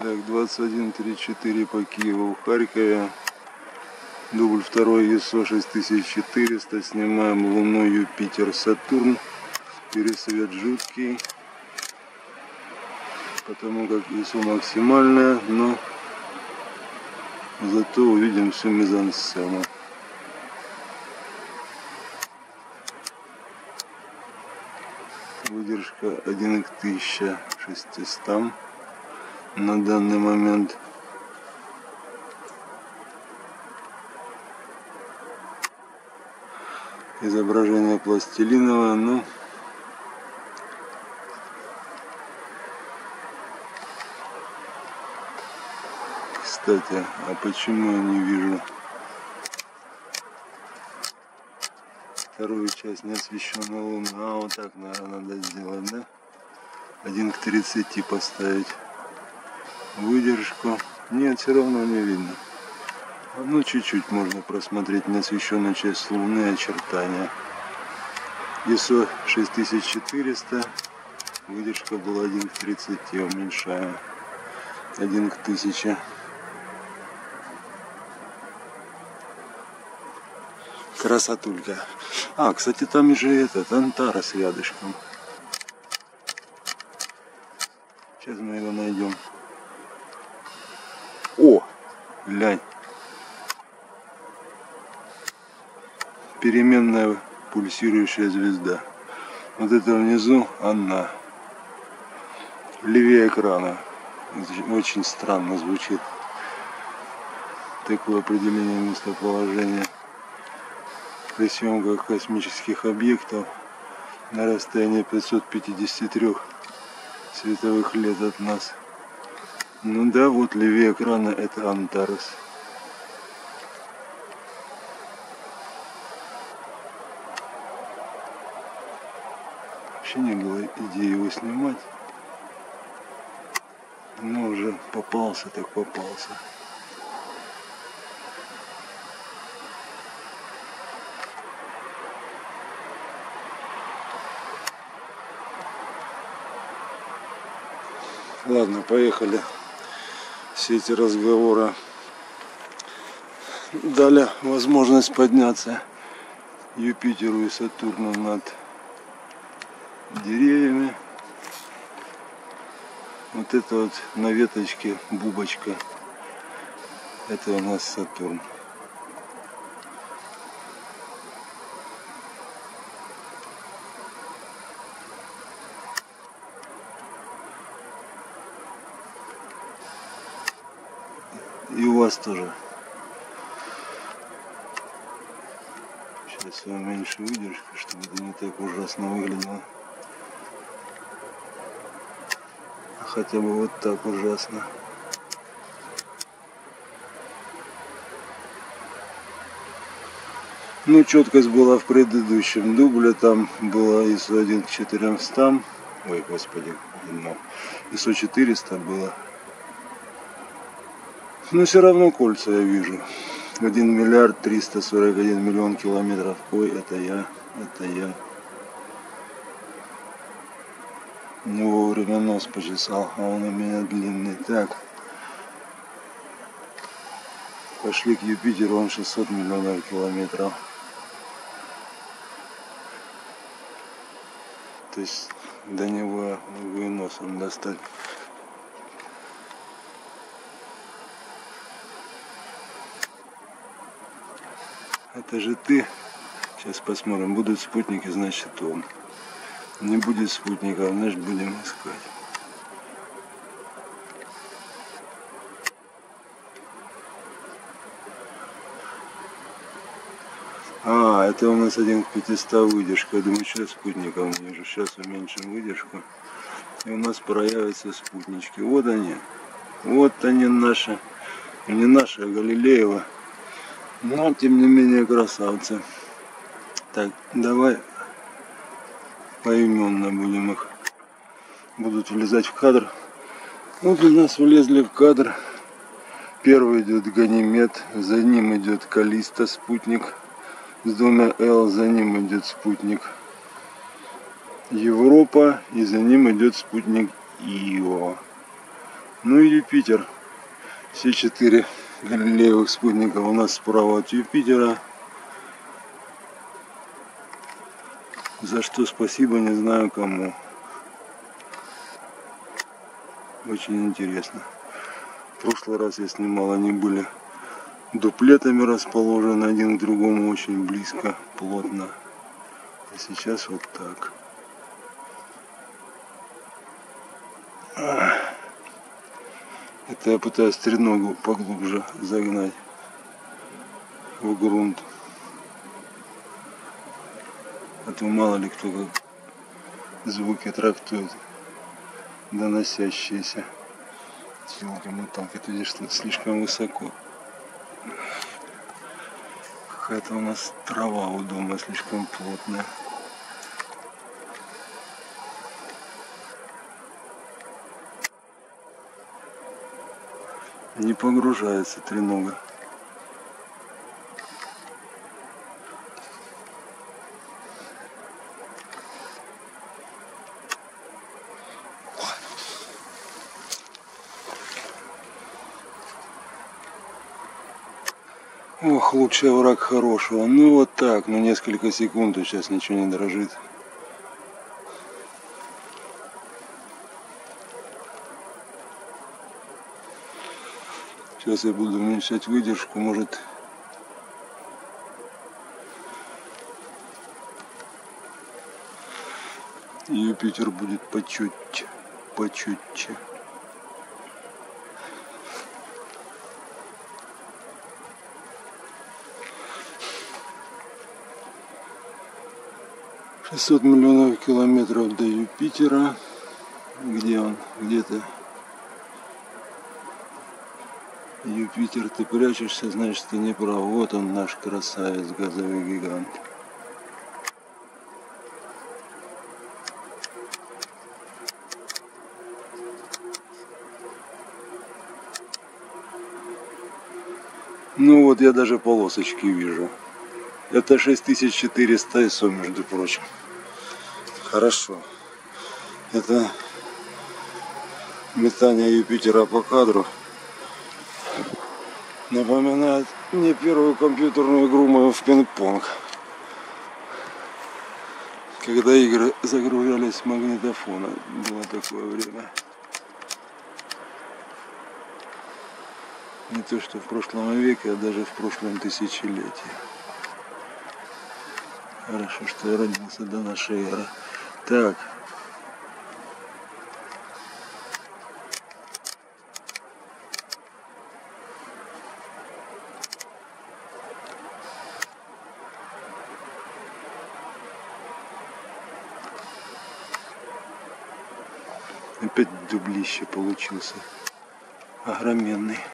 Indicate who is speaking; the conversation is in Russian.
Speaker 1: Так, 21.34 по Киеву в Харькове. Дубль второй ИСО 6400. Снимаем Луну, Юпитер, Сатурн. Пересвет жуткий. Потому как ИСО максимальная, но зато увидим всю мизансцену. Выдержка 1 к 1600 на данный момент. Изображение пластилиновое, но Кстати, а почему я не вижу вторую часть неосвещенной луны? А, вот так, наверное, надо сделать, да? Один к 30 поставить выдержку. Нет, все равно не видно. Ну, чуть-чуть можно просмотреть неосвещенную часть луны очертания. ISO 6400. Выдержка была 1 к 30, уменьшаю. 1 к 1000. Красотулька. А, кстати, там же этот, Антарес рядышком. Сейчас мы его найдем. Глянь. Переменная пульсирующая звезда. Вот это внизу она. Левее экрана. Очень странно звучит. Такое определение местоположения при съемках космических объектов на расстоянии 553 световых лет от нас. Ну да, вот левее экрана это Антарес. Вообще не было идеи его снимать. Но уже попался, так попался. Ладно, поехали. Все эти разговоры дали возможность подняться Юпитеру и Сатурну над деревьями. Вот это вот на веточке бубочка. Это у нас Сатурн. И у вас тоже. Сейчас я уменьшу выдержку, чтобы это не так ужасно выглядело. А хотя бы вот так ужасно. Ну, четкость была в предыдущем дубле, там было ISO 1 к 400, ой, господи, no. ISO 400 было но все равно кольца я вижу. 1 миллиард 341 миллион километров. Ой, это я, это я. Не вовремя нос почесал, а он у меня длинный. Так. Пошли к Юпитеру, он 600 миллионов километров. То есть до него могу носом достать. Это же ты. Сейчас посмотрим. Будут спутники, значит он. Не будет спутников, значит будем искать. А, это у нас один к 500 выдержка. Я думаю, сейчас спутников не вижу. Сейчас уменьшим выдержку. И у нас проявятся спутнички. Вот они. Вот они наши. Не наши, а Галилеева. Но, тем не менее, красавцы. Так, давай поименно будем их. Будут влезать в кадр. Вот у нас влезли в кадр. Первый идет Ганимед, за ним идет Калиста, спутник с двумя Л, за ним идет спутник Европа и за ним идет спутник Ио. Ну и Юпитер. Все четыре галилеевых спутника у нас справа от Юпитера. За что спасибо, не знаю кому. Очень интересно. В прошлый раз я снимал, они были дуплетами расположены один к другому очень близко, плотно. А сейчас вот так. Это я пытаюсь треногу поглубже загнать в грунт. А то мало ли кто как звуки трактует, доносящиеся. Силками так, это здесь слишком высоко. Какая-то у нас трава у дома слишком плотная. Не погружается тренога. Ох, лучший враг хорошего. Ну вот так, ну несколько секунд, сейчас ничего не дрожит. Сейчас я буду уменьшать выдержку, может Юпитер будет почетче, почетче. Шестьсот миллионов километров до Юпитера. Где он? Где-то Юпитер, ты прячешься, значит ты не прав. Вот он наш красавец, газовый гигант. Ну вот я даже полосочки вижу. Это 6400 ISO, между прочим. Хорошо. Это метание Юпитера по кадру. Напоминает мне первую компьютерную игру мою в пинг-понг. Когда игры загружались с магнитофона. Было такое время. Не то что в прошлом веке, а даже в прошлом тысячелетии. Хорошо, что я родился до нашей эры. Так, Опять дублище получился. Огроменный.